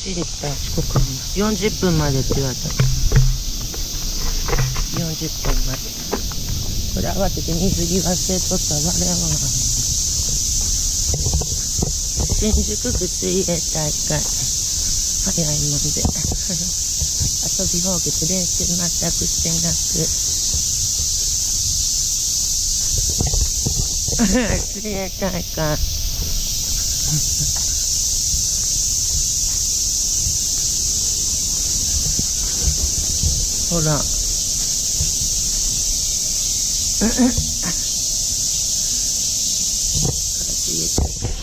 走った遅刻40分までって言われた40分までこれ慌てて水着忘れとったわれやわ新宿区水泳大会早いもんで。遊びほうけて練習全くしてなく水泳大会 ほら。